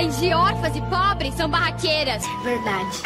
além de órfãs e pobres, são barraqueiras. Verdade.